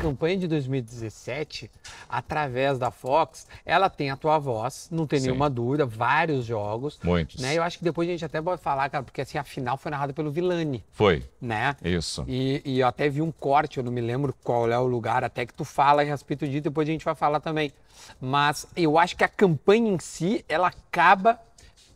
campanha de 2017, através da Fox, ela tem a tua voz, não tem Sim. nenhuma dúvida, vários jogos. Muitos. Né? Eu acho que depois a gente até pode falar, cara, porque assim, a final foi narrada pelo Vilani, Foi. né? Isso. E, e eu até vi um corte, eu não me lembro qual é o lugar, até que tu fala a respeito disso, depois a gente vai falar também. Mas eu acho que a campanha em si, ela acaba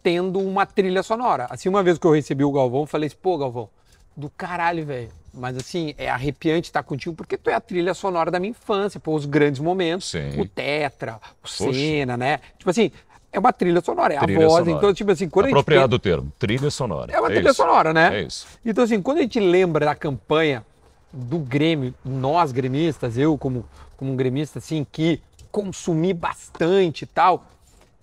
tendo uma trilha sonora. Assim, uma vez que eu recebi o Galvão, eu falei assim, pô, Galvão, do caralho, velho. Mas assim, é arrepiante estar contigo, porque tu é a trilha sonora da minha infância, pô, os grandes momentos. Sim. O Tetra, o. Senna, né? Tipo assim, é uma trilha sonora, é Trilha a voz. sonora. Então, tipo assim, quando a gente Apropriado o termo. Trilha sonora. é uma trilha isso. sonora, né? É isso. Então, assim, quando a gente lembra da campanha do Grêmio, nós gremistas, eu como, como um gremista, assim, que consumi bastante e tal,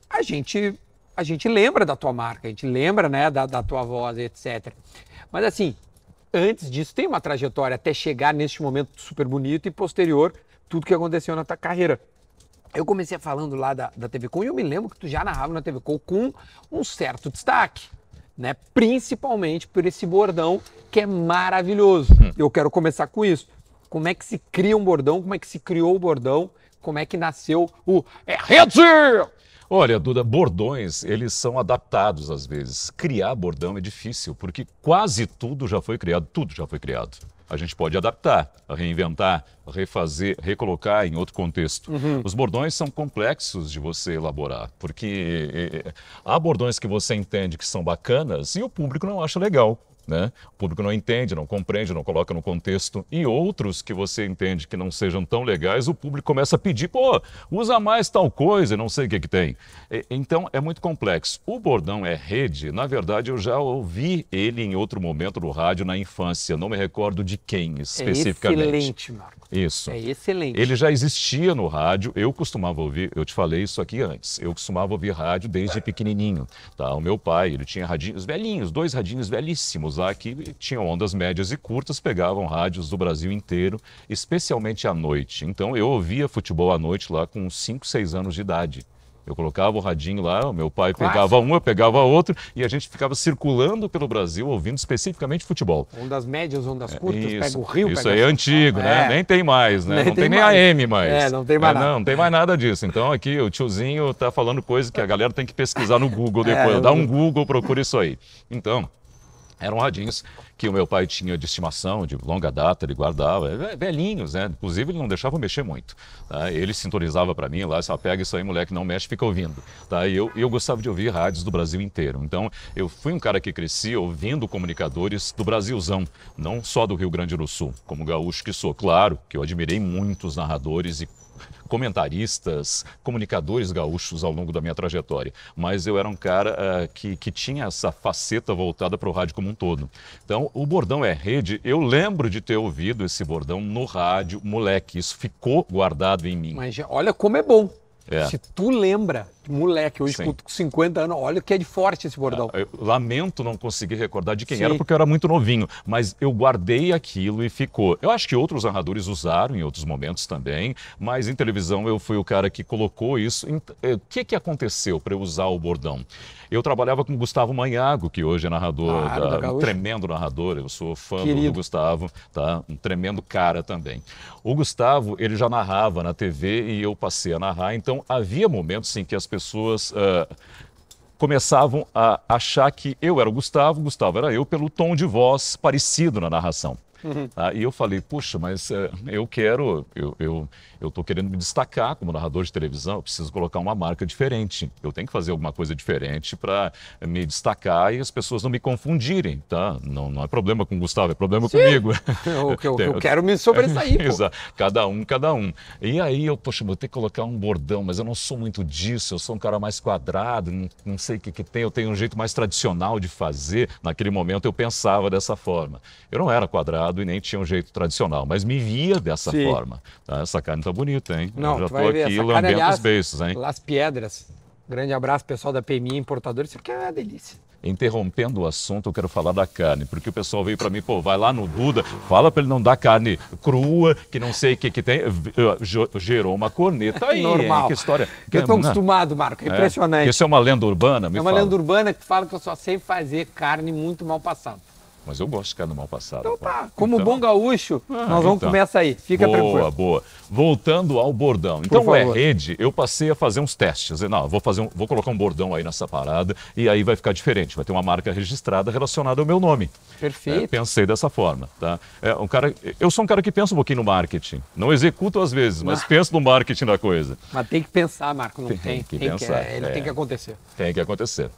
a gente, a gente lembra da tua marca, a gente lembra, né, da, da tua voz, etc. Mas, assim, antes disso, tem uma trajetória até chegar neste momento super bonito e posterior, tudo que aconteceu na tua carreira. Eu comecei falando lá da, da TV Com e eu me lembro que tu já narrava na TV Com com um certo destaque, né? Principalmente por esse bordão que é maravilhoso. Eu quero começar com isso. Como é que se cria um bordão? Como é que se criou o bordão? Como é que nasceu o é rede? Olha, Duda, bordões, eles são adaptados às vezes. Criar bordão é difícil, porque quase tudo já foi criado, tudo já foi criado. A gente pode adaptar, reinventar, refazer, recolocar em outro contexto. Os bordões são complexos de você elaborar, porque eh, há bordões que você entende que são bacanas e o público não acha legal. Né? O público não entende, não compreende, não coloca no contexto. E outros que você entende que não sejam tão legais, o público começa a pedir, pô, usa mais tal coisa, não sei o que que tem. E- Então é muito complexo. O bordão é rede, na verdade eu já ouvi ele em outro momento no rádio na infância, não me recordo de quem É especificamente. excelente, Marco. Isso. É excelente. Ele já existia no rádio, eu costumava ouvir, eu te falei isso aqui antes, eu costumava ouvir rádio desde pequenininho, tá? O meu pai, ele tinha radinhos velhinhos, dois radinhos velhíssimos lá que tinham ondas médias e curtas, pegavam rádios do Brasil inteiro, especialmente à noite. Então eu ouvia futebol à noite lá com uns 5, 6 anos de idade. Eu colocava o radinho lá, o meu pai Clássico. pegava um, eu pegava outro, e a gente ficava circulando pelo Brasil ouvindo especificamente futebol. Ondas médias, ondas curtas, Isso, pega o rio, isso aí é antigo, né? É. Nem tem mais, né? Nem não tem, nem mais. AM mais. É, não tem mais nada. Não, não tem mais nada disso. Então aqui o tiozinho tá falando coisa que a galera tem que pesquisar no Google É, depois. eu- Dá um Google, procura isso aí. Então, eram radinhos que o meu pai tinha de estimação, de longa data, ele guardava, é, velhinhos, né? Inclusive ele não deixava mexer muito. Tá? Ele sintonizava para mim lá, só pega isso aí, moleque, não mexe, fica ouvindo. Tá? E eu, eu gostava de ouvir rádios do Brasil inteiro. Então eu fui um cara que cresci ouvindo comunicadores do Brasilzão, não só do Rio Grande do Sul, como gaúcho que sou. Claro que eu admirei muitos narradores e comentaristas, comunicadores gaúchos ao longo da minha trajetória, mas eu era um cara ah, que, que tinha essa faceta voltada para o rádio como um todo. Então, o bordão é rede. Eu lembro de ter ouvido esse bordão no rádio, moleque. Isso ficou guardado em mim. Mas olha como é bom. É. Se tu lembra, moleque, hoje Sim. com 50 anos, olha o que é de forte esse bordão. Eu lamento não conseguir recordar de quem Sim. era, porque eu era muito novinho, mas eu guardei aquilo e ficou. Eu acho que outros narradores usaram em outros momentos também, mas em televisão eu fui o cara que colocou isso. Eh, O que, que aconteceu para eu usar o bordão? Eu trabalhava com o Gustavo Manhago, que hoje é narrador, da da- um tremendo narrador, eu sou fã do- do Querido. Gustavo, tá? Um tremendo cara também. O Gustavo, ele já narrava na TV e eu passei a narrar, então havia momentos em que as pessoas ah, começavam a achar que eu era o Gustavo, Gustavo era eu, pelo tom de voz parecido na narração. Tá? E eu falei, puxa, mas eh, eu quero, eu, eu, eu tô querendo me destacar como narrador de televisão, eu preciso colocar uma marca diferente. Eu tenho que fazer alguma coisa diferente para me destacar e as pessoas não me confundirem, tá? Não, não é problema com o Gustavo, é problema comigo. Eu, eu, eu quero me sobressair. Exato. Cada um, cada um. E aí eu, poxa, vou ter que colocar um bordão, mas eu não sou muito disso, eu sou um cara mais quadrado, não, não sei o que, que tem, eu tenho um jeito mais tradicional de fazer. Naquele momento eu pensava dessa forma. Eu não era quadrado e nem tinha um jeito tradicional, mas me via dessa Sim. forma. Tá? Essa carne tá bonita, hein? Não, eu já tô aqui lambendo os beiços, hein? Las Piedras. Grande abraço, pessoal da PMI Importadores. Isso aqui é uma delícia. Interrompendo o assunto, eu quero falar da carne, porque o pessoal veio para mim, pô, vai lá no Duda, fala para ele não dar carne crua, que não sei o que que tem. Eh, ge- Gerou uma corneta aí, Normal. hein? Que história. Eu Né? acostumado, Marco. É impressionante. Isso é uma lenda urbana, me É uma fala. lenda urbana que fala que eu só sei fazer carne muito mal passada. Mas eu gosto de carne mal passada. Então tá, como Então- bom gaúcho, Ah, nós vamos então. comer aí. Fica boa, tranquilo. boa. Voltando ao bordão. Então, o favor. rede, eu passei a fazer uns testes. Não, vou fazer um- vou colocar um bordão aí nessa parada e aí vai ficar diferente. Vai ter uma marca registrada relacionada ao meu nome. É, Perfeito. pensei dessa forma, tá? É um cara, eu sou um cara que pensa um pouquinho no marketing. Não executo às vezes, mas Não. penso no marketing da coisa. Mas tem que pensar, Marco, não Tem tem. que Tem pensar, ele é. tem que acontecer. Tem que acontecer.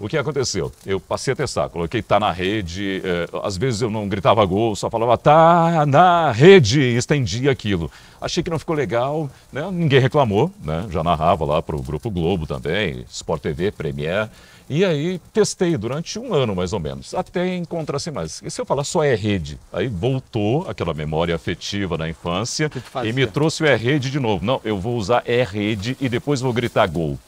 O que aconteceu? Eu passei a testar, coloquei tá na rede, eh, às vezes eu não gritava gol, só falava tá na rede e estendia aquilo. Achei que não ficou legal, né? ninguém reclamou, né? já narrava lá para o Grupo Globo também, Sport TV, Premier. E aí testei durante um ano mais ou menos, até encontrar assim, mas e se eu falar só é rede? Aí voltou aquela memória afetiva da infância e me trouxe o é rede de novo. Não, eu vou usar é rede e depois vou gritar gol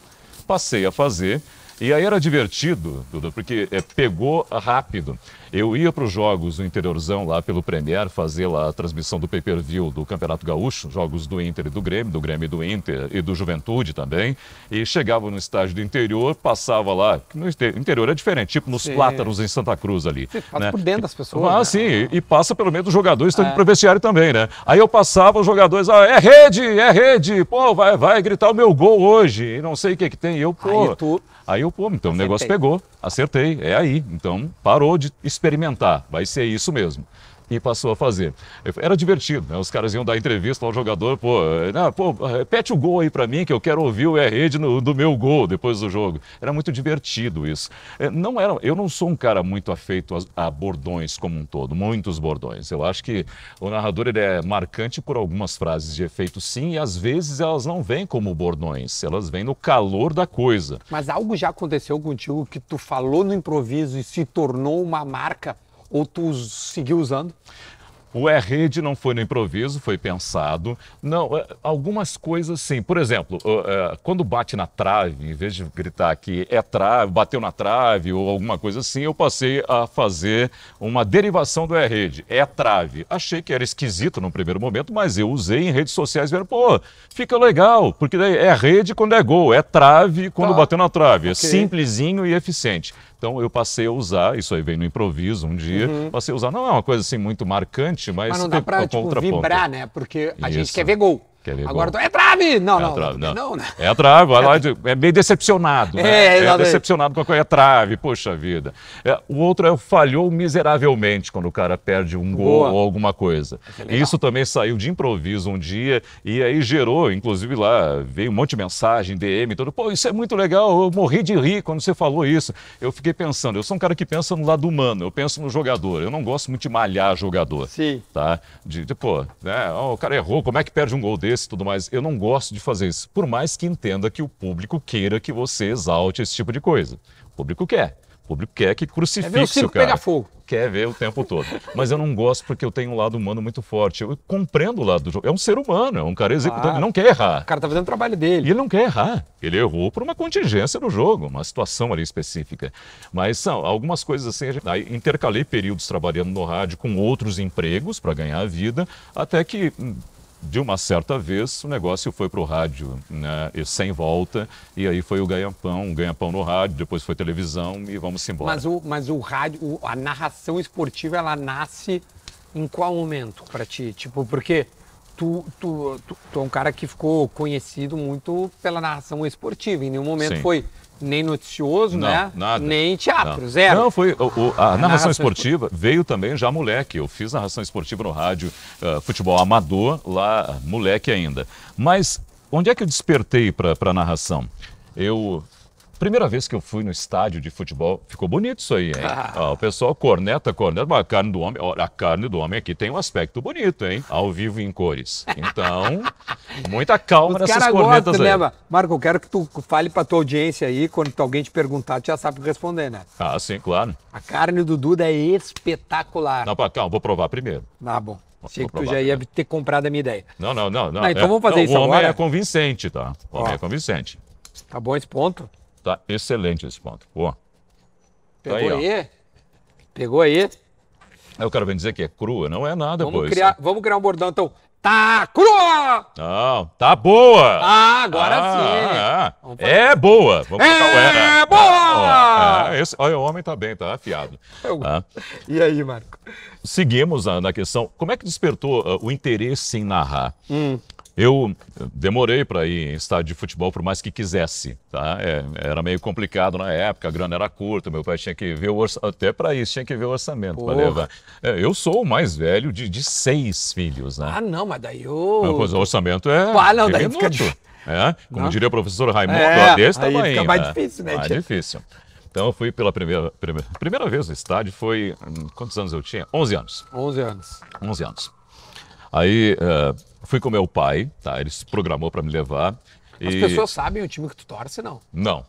passei a fazer. E aí era divertido, Duda, porque eh, pegou rápido. Eu ia para os jogos do interiorzão lá pelo Premier, fazer lá a transmissão do pay-per-view do Campeonato Gaúcho, jogos do Inter e do Grêmio, do Grêmio e do Inter e do Juventude também. E chegava no estádio do interior, passava lá, no inte- interior é diferente, tipo nos Sim. Plátanos em Santa Cruz ali. Você passa né? por dentro das pessoas. Ah, né? sim, e, passa pelo meio dos jogadores estão É. indo vestiário também, né? Aí eu passava, os jogadores, ah, é rede, é rede, pô, vai, vai gritar o meu gol hoje, e não sei o que que tem. E eu, pô. Aí tu- Aí eu, pô, então o negócio Acertei. pegou, acertei, é aí. Então parou de experimentar, vai ser isso mesmo. E passou a fazer. Era divertido, né? Os caras iam dar entrevista ao jogador, pô, não, pô, repete o gol aí pra mim, que eu quero ouvir o R-Rede no- do meu gol depois do jogo. Era muito divertido isso. Eh, Não era, eu não sou um cara muito afeito a, a bordões como um todo, muitos bordões. Eu acho que o narrador ele é marcante por algumas frases de efeito, sim, e às vezes elas não vêm como bordões, elas vêm no calor da coisa. Mas algo já aconteceu contigo que tu falou no improviso e se tornou uma marca ou tu seguiu usando? O R-Rede não foi no improviso, foi pensado. Não, é, algumas coisas sim. Por exemplo, é, quando bate na trave, em vez de gritar aqui é trave, bateu na trave ou alguma coisa assim, eu passei a fazer uma derivação do R-Rede. É trave. Achei que era esquisito no primeiro momento, mas eu usei em redes sociais e pô, fica legal, porque daí é rede quando é gol, é trave quando Tá. bateu na trave. É Ok. simplesinho e eficiente. Então eu passei a usar, isso aí veio no improviso um dia, passei a usar, não é uma coisa assim muito marcante, mas, Mas não dá pra tipo, contraponto. vibrar, né? Porque a gente Isso. quer ver gol. Agora gol. tu é trave! Não, É não, trave, não, não. não, né? É a trave, vai lá, é meio decepcionado, É, né? É, exatamente. decepcionado com a coisa, é trave, poxa vida. É, o outro é falhou miseravelmente quando o cara perde um gol Boa. ou alguma coisa. é. Isso também saiu de improviso um dia e aí gerou, inclusive lá, veio um monte de mensagem, DM, tudo. Pô, isso é muito legal, eu morri de rir quando você falou isso. Eu fiquei pensando, eu sou um cara que pensa no lado humano, eu penso no jogador. Eu não gosto muito de malhar jogador Sim. tá? De, de, pô, né? ó, o cara errou, como é que perde um gol desse e tudo mais? Eu não gosto de fazer isso. Por mais que entenda que o público queira que você exalte esse tipo de coisa. O público quer. O público quer que É crucifixe ver o circo cara. pegar fogo. Quer ver o tempo todo. Mas eu não gosto porque eu tenho um lado humano muito forte. Eu compreendo o lado do jogo. É um ser humano, é um cara executando. Claro. Ele não quer errar. O cara tá fazendo o trabalho E dele. ele não quer errar. Ele errou por uma contingência do jogo, uma situação ali específica. Mas são algumas coisas assim. gente- Aí intercalei períodos trabalhando no rádio com outros empregos para ganhar a vida, até que. De uma certa vez o negócio foi para o rádio né, e sem volta, e aí foi o ganha-pão, um ganha-pão no rádio, depois foi televisão e vamos embora. Mas o, mas o rádio, o- a narração esportiva, ela nasce em qual momento pra ti? Tipo, porque tu, tu, tu, tu é um cara que ficou conhecido muito pela narração esportiva. Em nenhum momento Sim. foi nem noticioso, Não, né? nada. Nem teatro, Não. zero. Não, foi. o- o- a narração narração esportiva veio também já moleque. Eu fiz narração esportiva no rádio ah, futebol amador, lá moleque ainda. Mas onde é que eu despertei para a narração? Eu. Primeira vez que eu fui no estádio de futebol, ficou bonito isso aí, hein? Ah. Ó, o pessoal corneta, corneta, mas a carne do homem, a carne do homem aqui tem um aspecto bonito, hein? Ao vivo em cores. Então, muita calma Os nessas cornetas gostam, aí. né? Marco, eu quero que tu fale pra tua audiência aí, quando alguém te perguntar, tu já sabe responder, né? Ah, sim, claro. A carne do Duda é espetacular. Não, pá, calma, vou provar primeiro. Ah, bom. Achei que tu já ia ter comprado a minha ideia. Não, não, não. não. Não, então vamos fazer não, isso O homem agora? é convincente, tá? O homem Ó. é convincente. Tá bom esse ponto? Tá excelente esse ponto. Boa. Tá Pegou aí, ó. aí? Pegou aí? Aí o cara vem dizer que é crua, não é nada, Vamos pô. criar, vamos criar um bordão. Então, Tá crua! Não, tá boa! Ah, agora Ah, sim. ah, fazer. é boa! Vamos botar o É era. boa! Ó, é, esse- olha, o homem tá bem, tá afiado. Eu- Tá? E aí, Marco? Seguimos na, na questão, como é que despertou ah, o interesse em narrar? Hum. Eu demorei para ir em estádio de futebol por mais que quisesse, tá? É, era meio complicado na época, a grana era curta, meu pai tinha que ver o orçamento, até para isso tinha que ver o orçamento para levar. É, eu sou o mais velho de, de seis filhos, né? Ah, não, mas daí o. pois, o orçamento é Ah, não, daí fica- É, como Não. diria o professor Raimundo, É, desse aí tamanho. fica mais né? difícil, né, Mais tia? difícil. Então eu fui pela primeira, primeira, primeira vez no estádio, foi... hum, Quantos anos eu tinha? 11 anos. 11 anos. 11 anos. Aí eh, fui com meu pai, tá? Ele se programou para me levar. As e... pessoas sabem o time que tu torce, não. Não.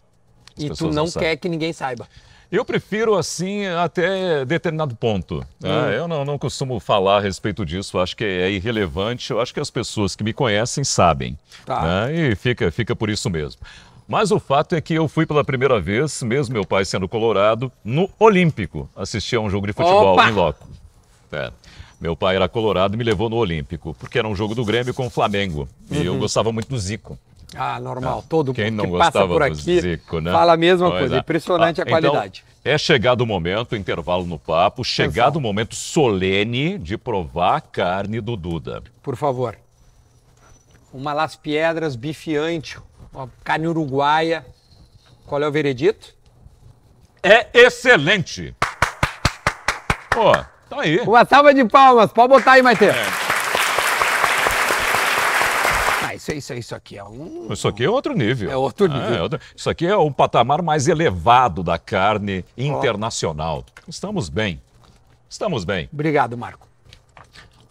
As E tu não, sabem. quer que ninguém saiba. Eu prefiro assim até determinado ponto. né? Hum. Eu não, não costumo falar a respeito disso. Acho que é irrelevante. Eu acho que as pessoas que me conhecem sabem. Tá. né? E fica, fica por isso mesmo. Mas o fato é que eu fui pela primeira vez, mesmo meu pai sendo colorado, no Olímpico, assistir a um jogo de futebol Opa! em loco. É. Meu pai era colorado e me levou no Olímpico, porque era um jogo do Grêmio com o Flamengo. E Uhum. eu gostava muito do Zico. Ah, normal. Todo Quem não que gostava por do aqui Zico, né? fala a mesma Pois coisa. é. Impressionante Ah, a qualidade. Então, é chegado o momento, intervalo no papo, chegado o momento solene de provar a carne do Duda. Por favor. Uma Las Piedras bifiante, uma carne uruguaia. Qual é o veredito? É excelente! Pô, tá aí. Uma salva de palmas. Pode botar aí, Maite. Ah, isso, isso, isso aqui é um... Isso aqui é outro nível. É outro Ah, nível. é outro- Isso aqui é o patamar mais elevado da carne internacional. Estamos bem. Estamos bem. Obrigado, Marco.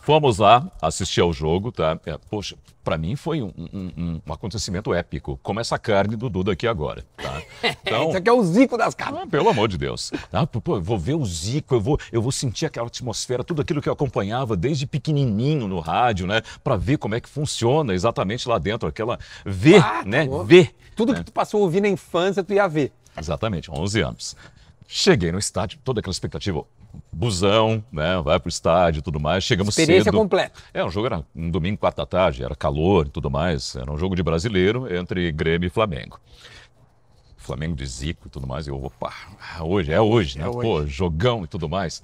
Fomos lá assistir ao jogo, tá? É, poxa, pra mim foi um, um- um- acontecimento épico, como essa carne do Duda aqui agora, tá? Então, Isso aqui é o Zico das carnes. ah, pelo amor de Deus. Ah, pô, eu vou ver o Zico, eu vou, eu vou sentir aquela atmosfera, tudo aquilo que eu acompanhava desde pequenininho no rádio, né? Pra ver como é que funciona exatamente lá dentro, aquela... Ver, Ah, tá né? louco. Ver. Tudo que tu passou a ouvir na infância, tu ia ver. Exatamente, 11 anos. Cheguei no estádio, toda aquela expectativa, busão, né? Vai pro estádio e tudo mais. Chegamos Experiência cedo. completa. É, um jogo era um domingo, quatro da tarde, era calor e tudo mais. Era um jogo de brasileiro entre Grêmio e Flamengo. Flamengo de Zico e tudo mais. E eu, opa, hoje, é hoje, né? É hoje. Pô, jogão e tudo mais.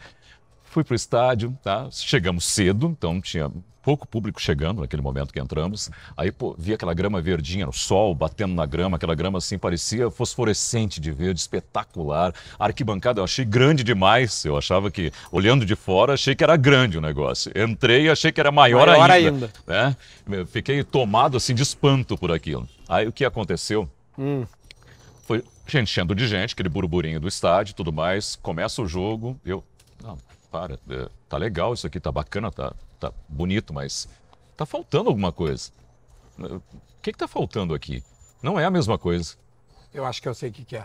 Fui pro estádio, tá? Chegamos cedo, então tinha pouco público chegando naquele momento que entramos. Aí, pô, vi aquela grama verdinha no sol, batendo na grama, aquela grama assim parecia fosforescente de verde, espetacular. A arquibancada eu achei grande demais. Eu achava que, olhando de fora, achei que era grande o negócio. Entrei e achei que era maior, Maior ainda. ainda. né? Fiquei tomado assim de espanto por aquilo. Aí o que aconteceu? Foi gente enchendo de gente, aquele burburinho do estádio e tudo mais. Começa o jogo, eu. Não, para, é, tá legal isso aqui, tá bacana, tá, tá bonito, mas tá faltando alguma coisa. O que, que tá faltando aqui? Não é a mesma coisa. Eu acho que eu sei o que, que é.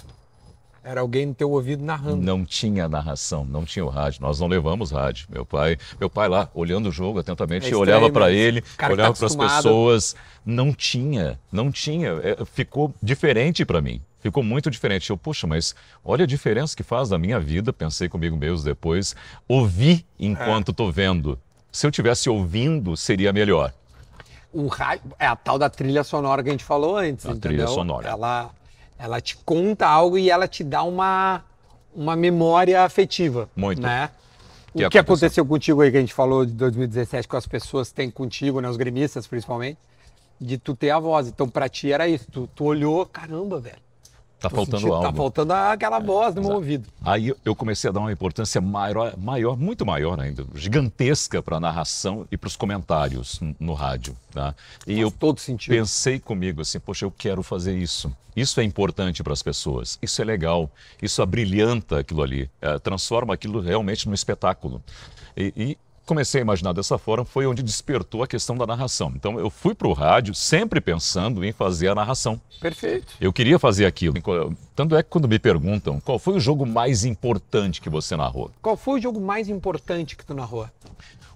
Era alguém no teu ouvido narrando. Não tinha narração, não tinha o rádio. Nós não levamos rádio. Meu pai, meu pai lá olhando o jogo atentamente, É estranho, olhava para ele, olhava tá para as pessoas, não tinha, não tinha. É, ficou diferente para mim. Ficou muito diferente. Eu, poxa, mas olha a diferença que faz na minha vida. Pensei comigo mesmo depois. Ouvi enquanto tô vendo. Se eu tivesse ouvindo, seria melhor. O rádio, é a tal da trilha sonora que a gente falou antes. A entendeu? trilha sonora. Ela, ela te conta algo e ela te dá uma, uma memória afetiva. Muito. Né? O Que que, aconteceu? aconteceu contigo aí que a gente falou de 2017 com as pessoas que têm contigo, né? Os gremistas principalmente, de tu ter a voz. Então pra ti era isso. Tu, tu olhou, caramba, velho. Tá tô faltando sentindo- algo. Tá faltando aquela voz no meu ouvido. Aí eu- eu comecei a dar uma importância maior, maior muito maior ainda, gigantesca para a narração e para os comentários no rádio. Tá? E eu Faz todo sentido. pensei comigo assim, poxa, eu quero fazer isso. Isso é importante para as pessoas. Isso é legal. Isso abrilhanta aquilo ali, eh, transforma aquilo realmente num espetáculo. E, e comecei a imaginar dessa forma, foi onde despertou a questão da narração. Então eu fui para o rádio sempre pensando em fazer a narração. Perfeito. Eu queria fazer aquilo. Tanto é que quando me perguntam qual foi o jogo mais importante que você narrou, Qual foi o jogo mais importante que tu narrou?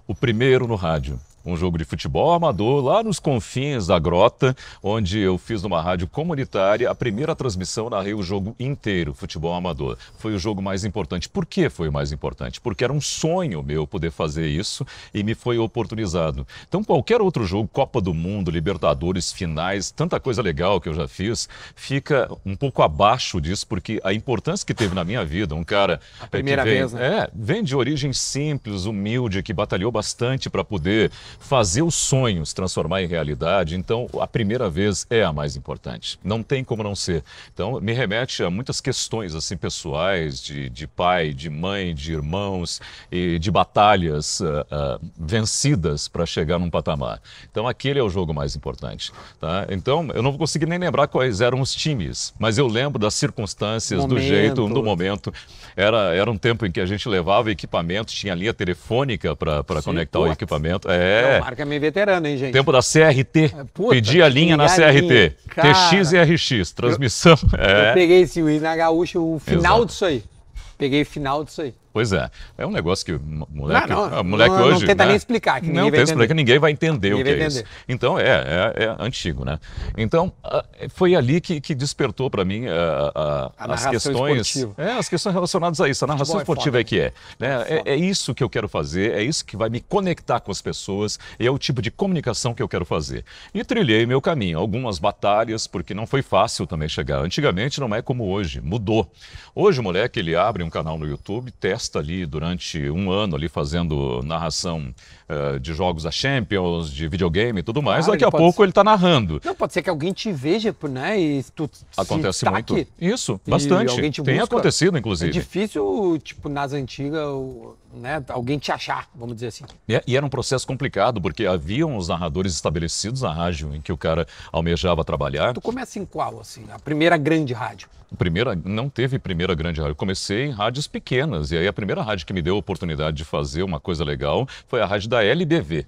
o primeiro no rádio um jogo de futebol amador lá nos confins da grota, onde eu fiz numa rádio comunitária a primeira transmissão, narrei o jogo inteiro, futebol amador. Foi o jogo mais importante. Por que foi o mais importante? Porque era um sonho meu poder fazer isso e me foi oportunizado. Então, qualquer outro jogo, Copa do Mundo, Libertadores, finais, tanta coisa legal que eu já fiz, fica um pouco abaixo disso, porque a importância que teve na minha vida, um cara a primeira que vem, vez, né? é, vem de origem simples, humilde, que batalhou bastante para poder fazer os sonhos transformar em realidade. Então, a primeira vez é a mais importante. Não tem como não ser. Então, me remete a muitas questões assim pessoais de, de pai, de mãe, de irmãos e de batalhas uh, uh, vencidas para chegar num patamar. Então, aquele é o jogo mais importante. Tá? Então, eu não vou conseguir nem lembrar quais eram os times, mas eu lembro das circunstâncias, momento. do jeito, do momento. Era, era um tempo em que a gente levava equipamento, tinha linha telefônica para conectar o equipamento. É. Não, marca meio veterano, hein, gente? Tempo da CRT. É, puta, a linha na CRT. TX e RX, transmissão. Eu, é. eu peguei esse na Gaúcha, o final Exato. disso aí. Peguei o final disso aí. Pois é, é um negócio que moleque, não, não, moleque não, hoje. Não tenta né? nem explicar. Que não tenta explicar, ninguém vai entender ninguém o que é isso. Então é, é, é, antigo, né? Então foi ali que, que despertou para mim a, a, a as questões, é, as questões relacionadas a isso. A narração Futebol esportiva é, é, que é, né? É, é, isso que eu quero fazer, é isso que vai me conectar com as pessoas, é o tipo de comunicação que eu quero fazer. E trilhei meu caminho, algumas batalhas, porque não foi fácil também chegar. Antigamente não é como hoje, mudou. Hoje o moleque ele abre um canal no YouTube, testa ali durante um ano ali fazendo narração uh, de jogos da Champions, de videogame e tudo mais. Claro, Daqui a pouco ser... ele está narrando. Não, pode ser que alguém te veja, né? E tu Acontece muito. Isso, bastante. Tem busca. acontecido, inclusive. É difícil, tipo, nas antigas, né, alguém te achar, vamos dizer assim. E, e era um processo complicado, porque haviam os narradores estabelecidos na rádio em que o cara almejava trabalhar. Tu começa em qual, assim? A primeira grande rádio? Primeira, não teve primeira grande rádio. Eu comecei em rádios pequenas. E aí a primeira rádio que me deu a oportunidade de fazer uma coisa legal foi a rádio da LBV.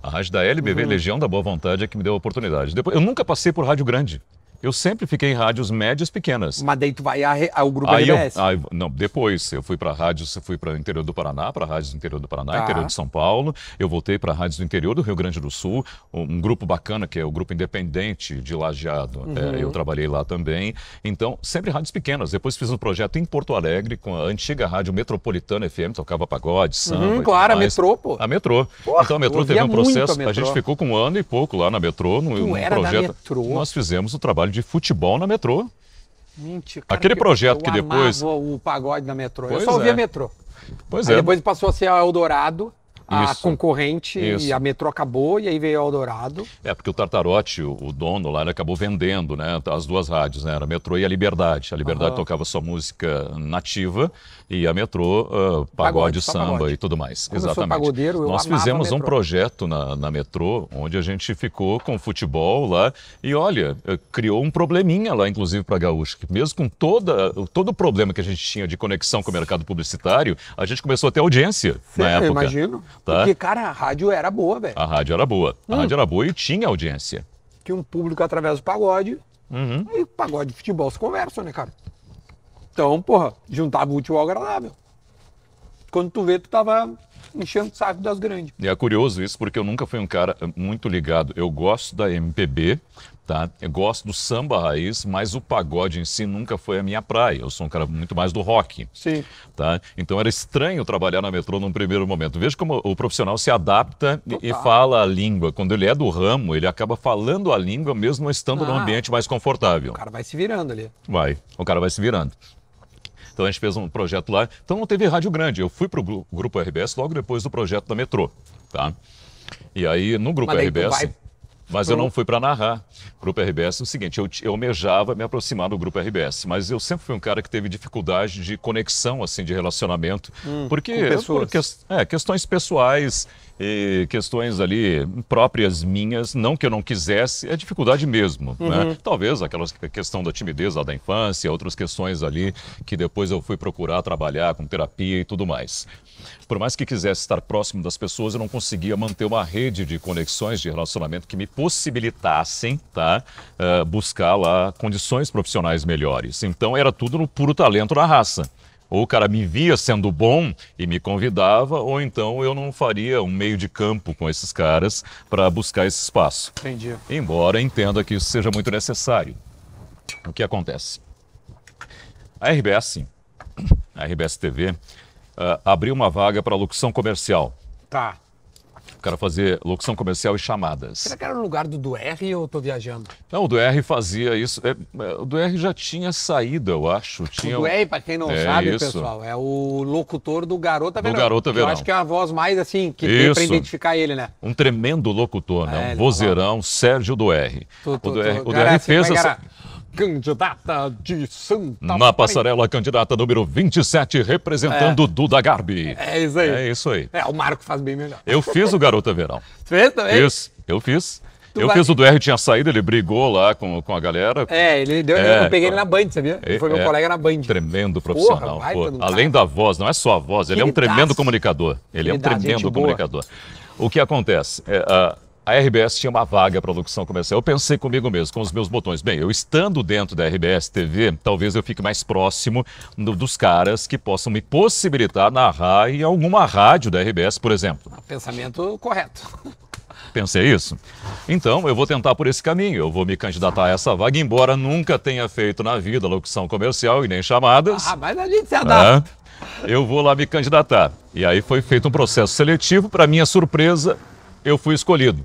A rádio da LBV, uhum. Legião da Boa Vontade, é que me deu a oportunidade. Depois, eu nunca passei por rádio grande. Eu sempre fiquei em rádios médias pequenas. Mas daí tu vai ao grupo aí RBS? Eu, aí, não, depois eu fui para rádios, fui para o interior do Paraná, para rádios do interior do Paraná, tá. interior de São Paulo. Eu voltei para rádios do interior do Rio Grande do Sul, um, um, grupo bacana que é o grupo independente de Lajeado. Uhum. É, eu trabalhei lá também. Então, sempre rádios pequenas. Depois fiz um projeto em Porto Alegre com a antiga rádio Metropolitana FM, tocava pagode, samba. Uhum, claro, a Metrô, pô. A Metrô. Porra, então a Metrô teve um processo. A, a, gente ficou com um ano e pouco lá na Metrô, no, no projeto. Nós fizemos o um trabalho de futebol na metrô. Mentira, cara, Aquele projeto que depois. o pagode na metrô. Pois eu só ouvia é. metrô. Pois aí é. Depois passou a ser a Eldorado a Isso. concorrente Isso. e a metrô acabou e aí veio o Eldorado. É, porque o Tartarotti, o, o, dono lá, ele acabou vendendo né, as duas rádios, né? Era a Metrô e a Liberdade. A Liberdade uhum. tocava só música nativa e a Metrô, uh, pagode, pagode samba pagode. e tudo mais. Como Exatamente. Eu pagodeiro, eu Nós fizemos um projeto na, na Metrô, onde a gente ficou com futebol lá e olha, eh, criou um probleminha lá, inclusive, para Gaúcho. Mesmo com toda, todo o problema que a gente tinha de conexão com o mercado publicitário, a gente começou a ter audiência Sim, na época. Eu imagino. Tá? Porque, cara, a rádio era boa, velho. A rádio era boa. A hum. rádio era boa e tinha audiência. Tinha um público através do pagode. Uhum. E pagode e futebol se conversam, né, cara? Então, porra, juntava o útil ao agradável. Quando tu vê, tu tava enchendo o saco das grandes. E é curioso isso, porque eu nunca fui um cara muito ligado. Eu gosto da MPB, Tá? Eu gosto do samba raiz, mas o pagode em si nunca foi a minha praia. Eu sou um cara muito mais do rock. Sim. Tá? Então era estranho trabalhar na metrô num primeiro momento. Veja como o profissional se adapta e fala a língua. Quando ele é do ramo, ele acaba falando a língua mesmo estando ah, num ambiente mais confortável. O cara vai se virando ali. Vai, o cara vai se virando. Então a gente fez um projeto lá. Então não teve rádio grande. Eu fui para o grupo RBS logo depois do projeto da metrô. Tá? E aí no grupo RBS. Vai mas eu não fui para narrar. Grupo RBS é o seguinte, eu, eu almejava me aproximar do Grupo RBS, mas eu sempre fui um cara que teve dificuldade de conexão, assim, de relacionamento, hum, porque por que, é, questões pessoais e questões ali próprias minhas, não que eu não quisesse, é dificuldade mesmo, né? uhum. né? Talvez aquela questão da timidez lá da infância, outras questões ali que depois eu fui procurar trabalhar com terapia e tudo mais. Por mais que quisesse estar próximo das pessoas, eu não conseguia manter uma rede de conexões de relacionamento que me possibilitassem tá, uh, buscar lá condições profissionais melhores. Então era tudo no puro talento na raça. Ou o cara me via sendo bom e me convidava, ou então eu não faria um meio de campo com esses caras para buscar esse espaço. Entendi. Embora entenda que isso seja muito necessário. O que acontece? A RBS, a RBS TV, uh, abriu uma vaga para locução comercial. Tá. O cara fazer locução comercial e chamadas. Será que era no lugar do DR ou eu tô viajando? Não, o do R fazia isso. É, é, o do R já tinha saído, eu acho. Tinha o do R, para quem não É sabe, isso. pessoal, é o locutor do Garota Do Verão. Garota Eu Verão. acho que é a voz mais assim, que tem pra Isso. identificar ele, né? um tremendo locutor, É, né? Um ele vozeirão, Sérgio do. Tu, tu, o do R, tu, o do cara, assim, fez é essa. Candidata de Santa Na passarela, candidata número 27, representando Duda Garbi. É isso aí. É isso aí. É, o Marco faz bem melhor. Eu fiz o Garota Verão. Fez também? Fiz, eu fiz. Tu eu vai- fiz o do R, tinha saído, ele brigou lá com, com a galera. É, ele deu. É, eu peguei ele na Band, sabia? Ele foi meu É, colega na Band. Tremendo profissional. pô. do Além da voz, não é só a voz, ele é um tremendo comunicador. Ele é um tremendo boa. comunicador. O que acontece? É, a, a RBS tinha uma vaga para locução comercial. Eu pensei comigo mesmo, com os meus botões. Bem, eu estando dentro da RBS TV, talvez eu fique mais próximo do- dos caras que possam me possibilitar narrar em alguma rádio da RBS, por exemplo. Pensamento correto. Pensei isso. Então, eu vou tentar por esse caminho. Eu vou me candidatar a essa vaga, embora nunca tenha feito na vida locução comercial e nem chamadas. Ah, mas a gente se adapta. Ah, eu vou lá me candidatar. E aí foi feito um processo seletivo. Para minha surpresa, eu fui escolhido.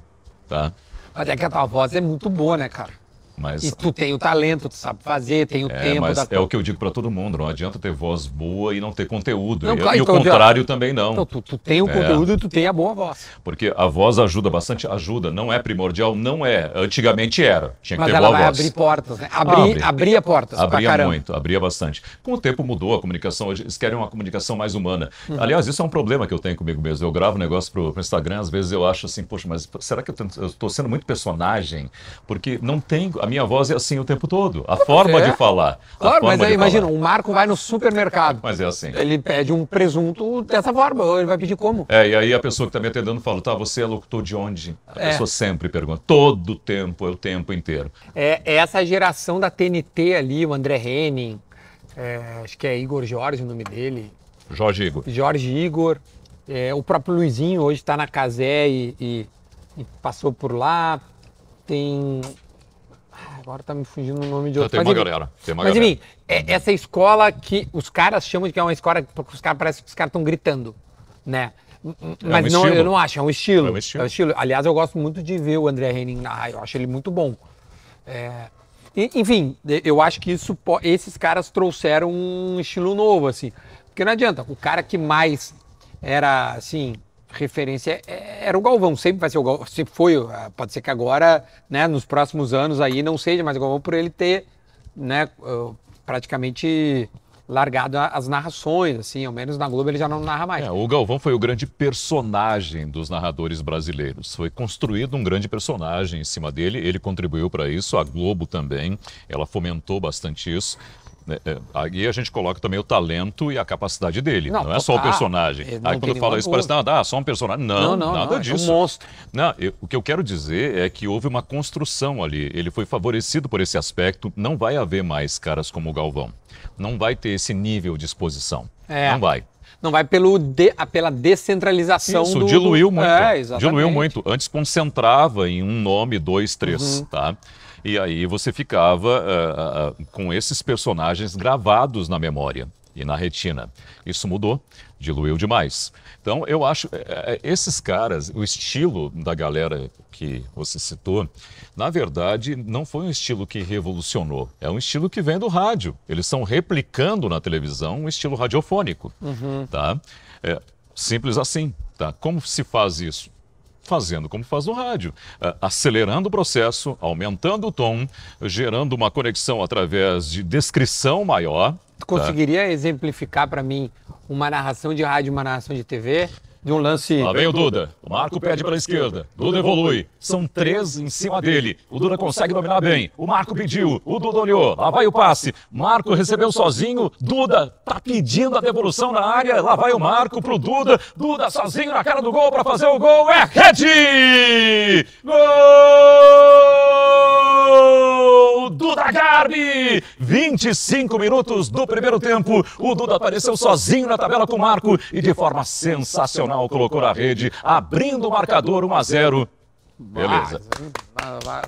Tá? Mas é que a tua voz é muito boa, né, cara? Mas, E tu tem o talento, tu sabe fazer, tem o é, tempo mas da é o que eu digo para todo mundo. Não adianta ter voz boa e não ter conteúdo. Não, e, claro, e o então, contrário também não. Então, tu, tu tem o É. conteúdo e tu tem a boa voz. Porque a voz ajuda bastante. Ajuda. Não é primordial, não é. Antigamente era. Tinha que Mas ter ela boa vai voz. abrir portas, né? Abrir, Abre. abria portas Abria caramba. muito, abria bastante. Com o tempo mudou a comunicação, hoje eles querem uma comunicação mais humana. Uhum. Aliás, isso é um problema que eu tenho comigo mesmo. Eu gravo um negócio pro, pro Instagram, às vezes eu acho assim, poxa, mas será que eu, eu tô sendo muito personagem? Porque não tem, a minha voz é assim o tempo todo. A forma é. de falar. Claro, mas forma aí, imagina, falar. o Marco vai no supermercado. Mas é assim. Ele pede um presunto dessa forma, ou ele vai pedir como? É, e aí a pessoa que está me atendendo fala, tá, você é locutor de onde? A É. pessoa sempre pergunta. Todo tempo, é o tempo inteiro. É, é essa geração da TNT ali, o André Henning, é, acho que é Igor Jorge o nome dele, Jorge Igor. Jorge Igor, é, o próprio Luizinho hoje está na Casé e, e- e passou por lá. Tem. Agora tá me fugindo o nome de outro. tem Mas uma enfim, galera. Tem uma Mas galera. enfim, é essa escola que os caras chamam de que é uma escola que os caras parece que os caras estão gritando, né? Mas não, estilo. eu não acho, é um estilo. É um estilo. Aliás, eu gosto muito de ver o André Henning na eu acho ele muito bom. É, enfim, eu acho que isso, esses caras trouxeram um estilo novo, assim. Porque não adianta, o cara que mais era, assim, referência é- era o Galvão, sempre vai ser o Galvão, sempre foi, ah, pode ser que agora, né, nos próximos anos aí não seja mais o Galvão por ele ter, né, ah, praticamente largado as narrações, assim, ao menos na Globo ele já não narra mais. É, o Galvão foi o grande personagem dos narradores brasileiros. Foi construído um grande personagem em cima dele. Ele contribuiu para isso, a Globo também. Ela fomentou bastante isso. É, é, Aí a gente coloca também o talento e a capacidade dele. Não, Não, é só o personagem. Não Aí quando fala isso, parece dúvida. nada, ah, só um personagem. Não, Não, não, nada não, é um disso. monstro. Não, eu- o que eu quero dizer é que houve uma construção ali. Ele foi favorecido por esse aspecto. Não vai haver mais caras como o Galvão. Não vai ter esse nível de exposição. É. Não vai. Não vai pelo de- pela descentralização Isso, do... diluiu muito. É, exatamente. diluiu muito. Antes concentrava em um nome, dois, três, Uhum. tá? E aí você ficava ah, ah, com esses personagens gravados na memória e na retina. Isso mudou, diluiu demais. Então, eu acho, esses caras, o estilo da galera que você citou, na verdade, não foi um estilo que revolucionou. É um estilo que vem do rádio. Eles estão replicando na televisão um estilo radiofônico, tá? É, simples assim, tá? Como se faz isso? Fazendo como faz no rádio, acelerando o processo, aumentando o tom, gerando uma conexão através de descrição maior. Tu conseguiria exemplificar para mim uma narração de rádio uma narração de TV? De um lance... Lá vem o Duda. O Marco pede pela esquerda. Duda evolui. São três em cima dele. O Duda consegue dominar bem. O Marco pediu. O Duda olhou. Lá vai o passe. Marco recebeu sozinho. Duda tá pedindo a devolução na área. Lá vai o Marco pro Duda. Duda sozinho na cara do gol para fazer o gol. É rede! Gol! Duda Garbi! Garbi! 25 minutos do primeiro tempo. O Duda apareceu sozinho na tabela com o Marco e de forma sensacional colocou na rede, abrindo o marcador 1 a 0. Beleza.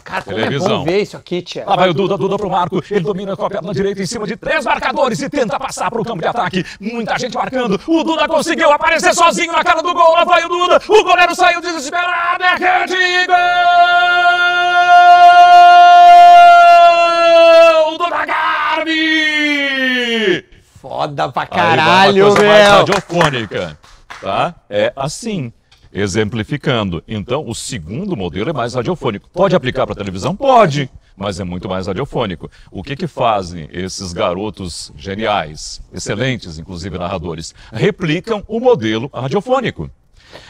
Cara, como Televisão. é bom ver isso aqui, tia. Lá vai o Duda, Duda pro Marco. Ele domina com a perna direita em cima de três marcadores e tenta passar pro campo de ataque. Muita gente marcando. O Duda conseguiu aparecer sozinho na cara do gol. Lá vai o Duda. O goleiro saiu desesperado. É rede gol! Duda Garbi! Foda pra Aí vai uma caralho, coisa mais meu. radiofônica, tá? É assim, exemplificando. Então, o segundo modelo é mais radiofônico. Pode aplicar para televisão? Pode, mas é muito mais radiofônico. O que que fazem esses garotos geniais, excelentes, inclusive narradores? Replicam o modelo radiofônico.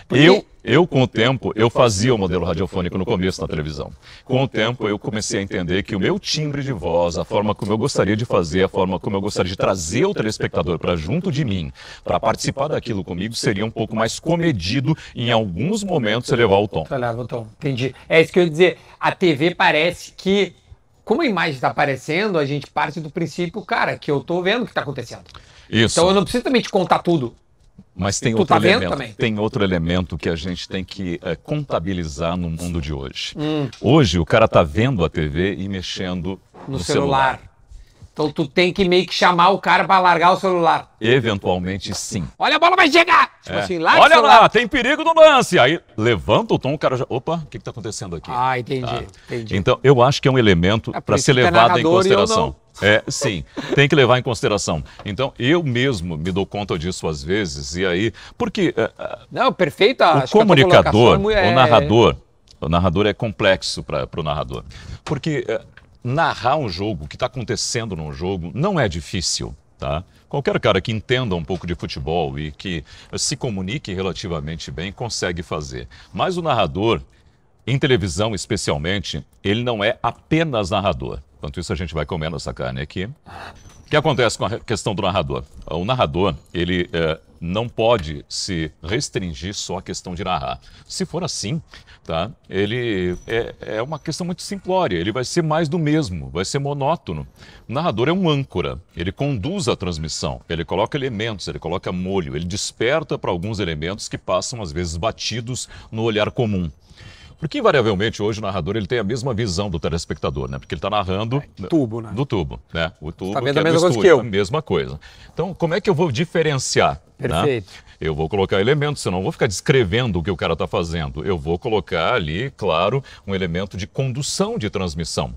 Eu, eu, com o tempo, eu fazia o modelo radiofônico no começo na televisão. Com o tempo, eu comecei a entender que o meu timbre de voz, a forma como eu gostaria de fazer, a forma como eu gostaria de trazer o telespectador para junto de mim, para participar daquilo comigo, seria um pouco mais comedido em alguns momentos elevar o tom. Olha, botão. Entendi. É isso que eu ia dizer. A TV parece que, como a imagem está aparecendo, a gente parte do princípio, cara, que eu tô vendo o que está acontecendo. Isso. Então eu não preciso também te contar tudo. Mas tem Tu outro tá elemento. também? Tem outro elemento que a gente tem que eh, contabilizar no mundo de hoje. Hum. Hoje o cara tá vendo a TV e mexendo No, celular. Então tu tem que meio que chamar o cara para largar o celular. Eventualmente sim. Olha, a bola vai chegar! Tipo É. assim, larga o Olha celular. lá, tem perigo no lance. Aí levanta o tom, o cara já. Opa, o que está acontecendo aqui? Ah, entendi, Tá. entendi. Então, eu acho que é um elemento É para ser que é levado em consideração. É, sim, tem que levar em consideração. Então, eu mesmo me dou conta disso às vezes, e aí. Porque eh, eh, Não, perfeito. o comunicador, é- o narrador, o narrador é complexo para o narrador. Porque eh, narrar um jogo, o que está acontecendo num jogo, não é difícil. Tá? Qualquer cara que entenda um pouco de futebol e que se comunique relativamente bem consegue fazer. Mas o narrador, em televisão especialmente, ele não é apenas narrador. Enquanto isso, a gente vai comendo essa carne aqui. O que acontece com a questão do narrador? O narrador, ele eh, não pode se restringir só à questão de narrar. Se for assim, tá? Ele é, é uma questão muito simplória. Ele vai ser mais do mesmo, vai ser monótono. O narrador é um âncora. Ele conduz a transmissão. Ele coloca elementos, ele coloca molho, ele desperta para alguns elementos que passam às vezes batidos no olhar comum. Porque invariavelmente hoje o narrador ele tem a mesma visão do telespectador, né? Porque ele está narrando tubo, né? do tubo, né? O tubo Tá vendo a é mesma coisa estúdio, que eu. a mesma coisa. Então, como é que eu vou diferenciar? né? Perfeito. Eu vou colocar elementos, senão eu não vou ficar descrevendo o que o cara está fazendo. Eu vou colocar ali, claro, um elemento de condução de transmissão.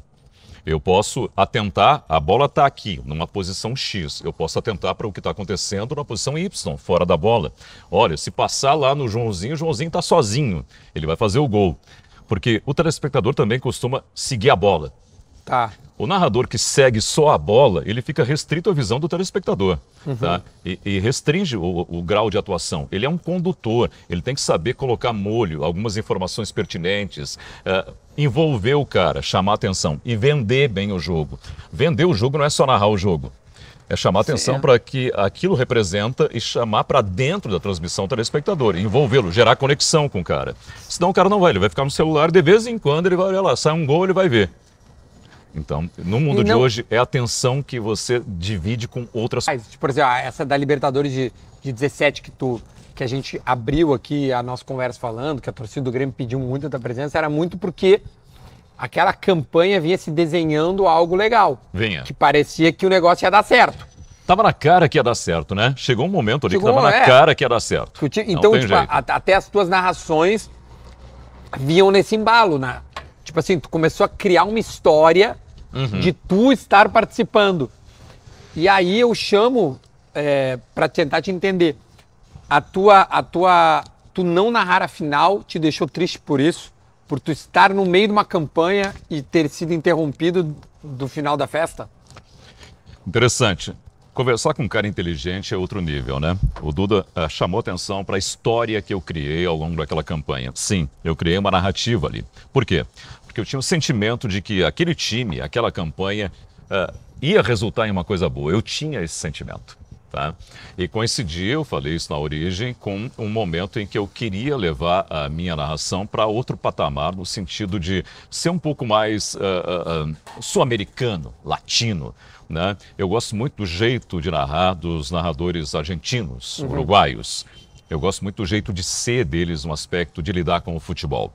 Eu posso atentar, a bola está aqui, numa posição X. Eu posso atentar para o que está acontecendo na posição Y, fora da bola. Olha, se passar lá no Joãozinho, o Joãozinho está sozinho. Ele vai fazer o gol. Porque o telespectador também costuma seguir a bola. Tá. O narrador que segue só a bola, ele fica restrito à visão do telespectador, tá? E, e restringe o, o grau de atuação. Ele é um condutor, ele tem que saber colocar molho, algumas informações pertinentes, eh, envolver o cara, chamar atenção e vender bem o jogo. Vender o jogo não é só narrar o jogo. É chamar atenção Certo. para que aquilo representa e chamar para dentro da transmissão o telespectador, envolvê-lo, gerar conexão com o cara. Senão o cara não vai, ele vai ficar no celular, de vez em quando ele vai olhar lá, sai um gol, ele vai ver. Então, no mundo E de não- hoje, é a atenção que você divide com outras tipo, por exemplo, essa da Libertadores de, de 17 que tu que a gente abriu aqui a nossa conversa falando, que a torcida do Grêmio pediu muito a tua presença, era muito porque aquela campanha vinha se desenhando algo legal. Venha. Que parecia que o negócio ia dar certo. Tava na cara que ia dar certo, né? Chegou um momento ali Chegou, que tava na é. cara que ia dar certo. Que o ti- Não Então, tipo, a- até as tuas narrações vinham nesse embalo, né? Tipo assim, tu começou a criar uma história Uhum. de tu estar participando. E aí eu chamo é, para tentar te entender. A tua, a tua, tu não narrar a final te deixou triste por isso, por tu estar no meio de uma campanha e ter sido interrompido do final da festa? Interessante. Conversar com um cara inteligente é outro nível, né? O Duda ah, chamou atenção para a história que eu criei ao longo daquela campanha. Sim, eu criei uma narrativa ali. Por quê? Porque eu tinha o sentimento de que aquele time, aquela campanha, ah, ia resultar em uma coisa boa. Eu tinha esse sentimento. Tá? E coincidia, eu falei isso na origem, com um momento em que eu queria levar a minha narração para outro patamar, no sentido de ser um pouco mais uh, uh, uh, sul-americano, latino. Né? Eu gosto muito do jeito de narrar dos narradores argentinos, uhum. uruguaios. Eu gosto muito do jeito de ser deles, um aspecto de lidar com o futebol.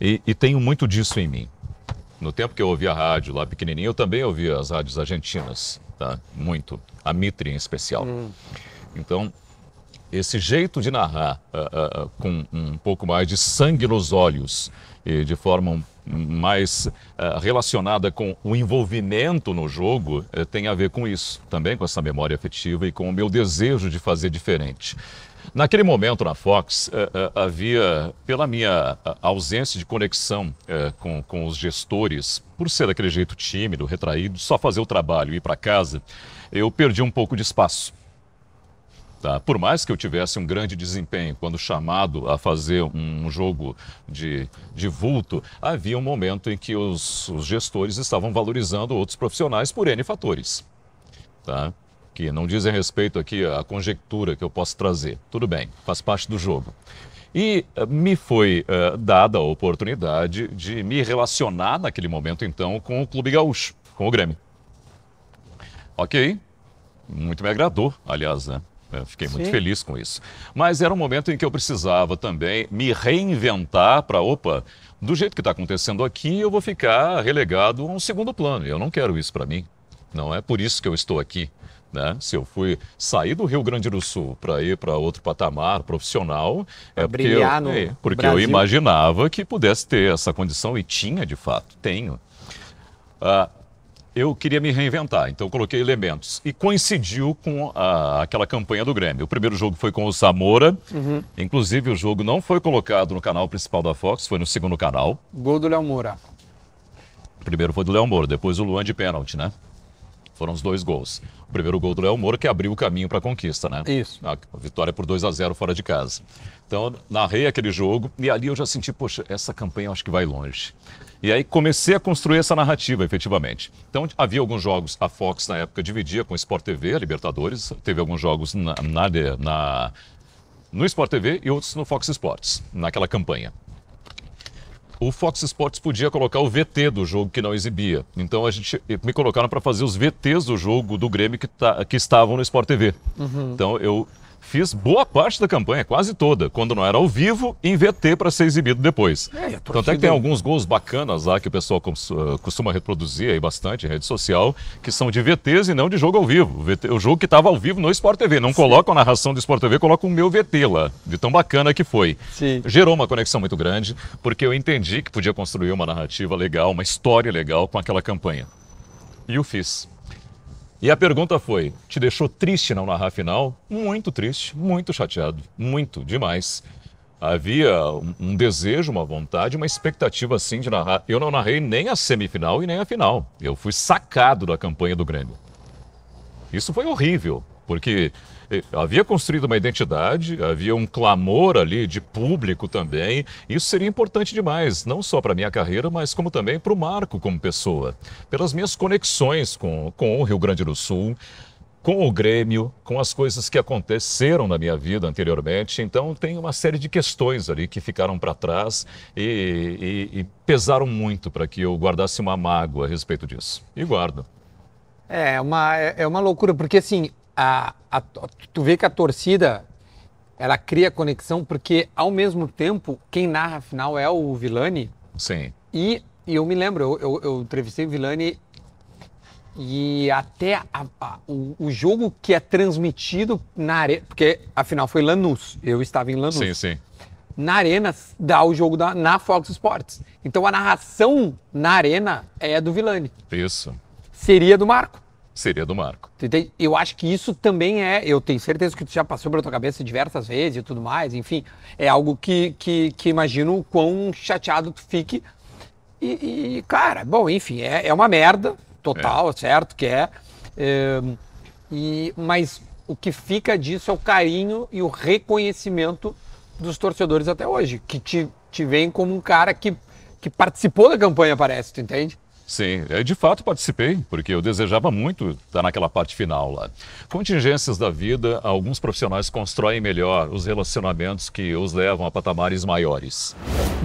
E, e tenho muito disso em mim. No tempo que eu ouvia a rádio lá pequenininho, eu também ouvia as rádios argentinas, tá? Muito. A Mitre em especial. Hum. Então, esse jeito de narrar uh, uh, com um pouco mais de sangue nos olhos e de forma mais uh, relacionada com o envolvimento no jogo tem a ver com isso, também com essa memória afetiva e com o meu desejo de fazer diferente. Naquele momento na Fox, uh, havia, pela minha ausência de conexão com, com os gestores, por ser daquele jeito tímido, retraído, só fazer o trabalho e ir para casa, eu perdi um pouco de espaço. Tá? Por mais que eu tivesse um grande desempenho quando chamado a fazer um jogo de, de vulto, havia um momento em que os, os gestores estavam valorizando outros profissionais por N fatores. Tá? que não dizem respeito aqui à conjectura que eu posso trazer. Tudo bem, faz parte do jogo. E uh, me foi uh, dada a oportunidade de me relacionar naquele momento, então, com o Clube Gaúcho, com o Grêmio. Ok, muito me agradou, aliás, né? Eu fiquei Sim. muito feliz com isso. Mas era um momento em que eu precisava também me reinventar para, opa, do jeito que está acontecendo aqui, eu vou ficar relegado a um segundo plano. Eu não quero isso para mim. Não é por isso que eu estou aqui. Né? Se eu fui sair do Rio Grande do Sul para ir para outro patamar profissional, é porque, eu, é, porque eu imaginava que pudesse ter essa condição e tinha de fato, tenho. Ah, eu queria me reinventar, então coloquei elementos. E coincidiu com a, aquela campanha do Grêmio. O primeiro jogo foi com o Zamora, uhum. inclusive o jogo não foi colocado no canal principal da Fox, foi no segundo canal. Gol do Léo Moura. primeiro foi do Léo Moura, depois o Luan de pênalti, né? Foram os dois gols. O primeiro gol do Léo Moura que abriu o caminho para a conquista, né? Isso. A vitória por 2 a 0 fora de casa. Então, narrei aquele jogo e ali eu já senti, poxa, essa campanha eu acho que vai longe. E aí comecei a construir essa narrativa, efetivamente. Então, havia alguns jogos, a Fox na época dividia com o Sport TV, a Libertadores, teve alguns jogos na, na, na no Sport TV e outros no Fox Sports, naquela campanha o Fox Sports podia colocar o VT do jogo que não exibia. Então a gente me colocaram para fazer os VTs do jogo do Grêmio que, tá, que estavam no Sport TV. Uhum. Então eu fiz boa parte da campanha, quase toda, quando não era ao vivo, em VT para ser exibido depois. É, Tanto é que tem alguns gols bacanas lá que o pessoal ah, costuma reproduzir aí bastante em rede social, que são de VTs e não de jogo ao vivo. O, VT, o jogo que estava ao vivo no Sport TV. Não Sim. colocam a narração do Sport TV, colocam o meu VT lá, de tão bacana que foi. Sim. Gerou uma conexão muito grande, porque eu entendi que podia construir uma narrativa legal, uma história legal com aquela campanha. E o fiz. E a pergunta foi: te deixou triste não narrar a final? Muito triste, muito chateado, muito, demais. Havia um, desejo, uma vontade, uma expectativa assim de narrar. Eu não narrei nem a semifinal e nem a final. Eu fui sacado da campanha do Grêmio. Isso foi horrível, porque havia construído uma identidade, havia um clamor ali de público também. Isso seria importante demais, não só para minha carreira, mas como também para o Marco como pessoa. Pelas minhas conexões com, com o Rio Grande do Sul, com o Grêmio, com as coisas que aconteceram na minha vida anteriormente. Então, tem uma série de questões ali que ficaram para trás e, e, e, pesaram muito para que eu guardasse uma mágoa a respeito disso. E guardo. É uma, é, é uma loucura, porque assim, a, a, tu vê que a torcida ela cria conexão porque ao mesmo tempo quem narra a final é o Vilani. Sim. E, e eu me lembro, eu, eu, eu entrevistei o Vilani e até a, a, o, o, jogo que é transmitido na arena, porque afinal foi Lanús, eu estava em Lanús. Sim, sim. Na arena dá o jogo da, na Fox Sports. Então a narração na arena é do Vilani. Isso. Seria do Marco. Seria do Marco. Eu acho que isso também é, eu tenho certeza que tu já passou pela tua cabeça diversas vezes e tudo mais, enfim, é algo que, que, que imagino o quão chateado tu fique. E, e cara, bom, enfim, é, é uma merda total, é. certo? Que é, é. e, mas o que fica disso é o carinho e o reconhecimento dos torcedores até hoje, que te, te veem como um cara que, que participou da campanha, parece, tu entende? Sim, eu de fato participei, porque eu desejava muito estar naquela parte final lá. Contingências da vida, alguns profissionais constroem melhor os relacionamentos que os levam a patamares maiores.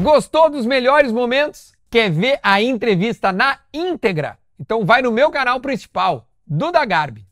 Gostou dos melhores momentos? Quer ver a entrevista na íntegra? Então vai no meu canal principal, Duda Garbi.